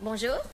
Bonjour.